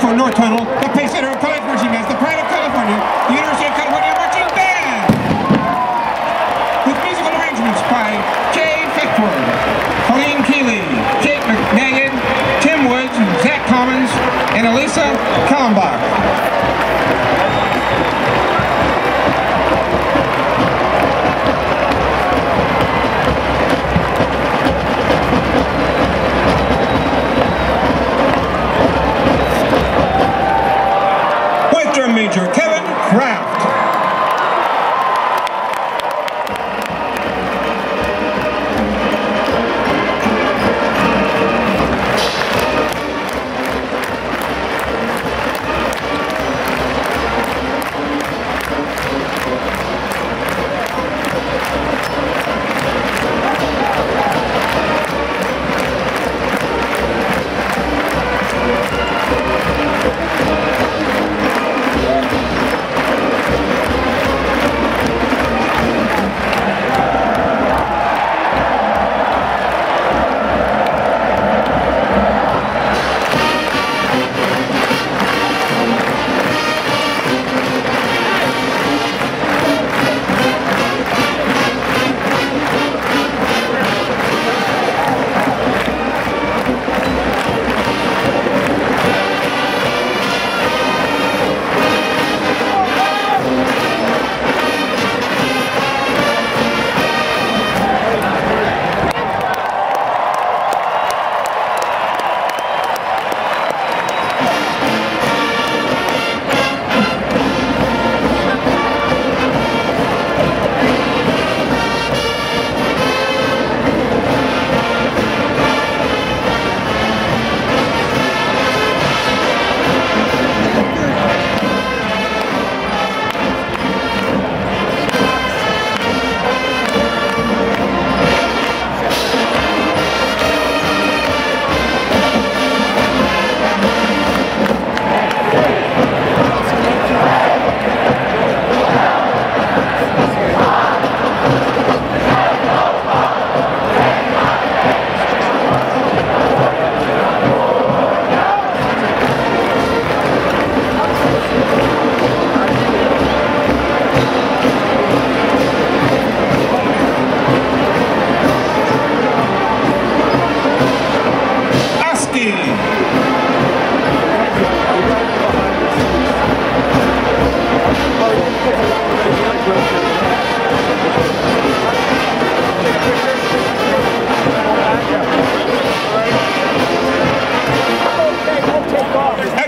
for North Tunnel, the pace Center of college marching bands, the pride of California, the University of California Marching Band! With musical arrangements by Jay Fickford, Colleen Keeley, Jake McNagin, Tim Woods, Zach Commons, and Elisa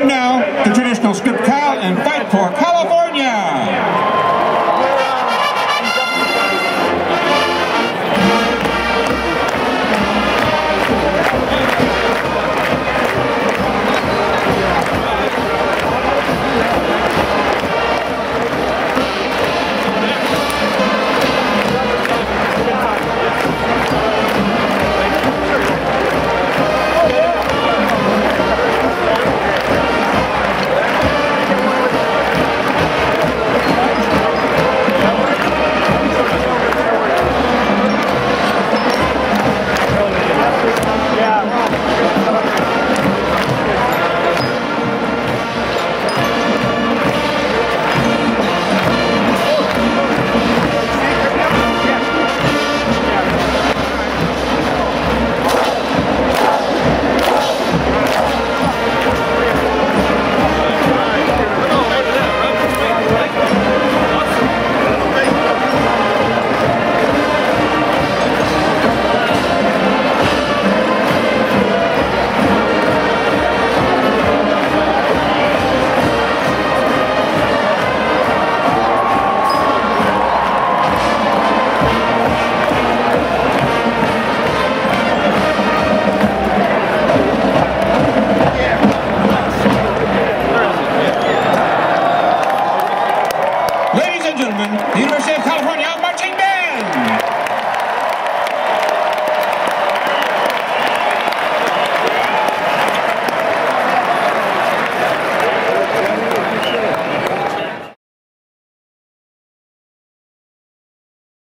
now the traditional script Cal and fight pork.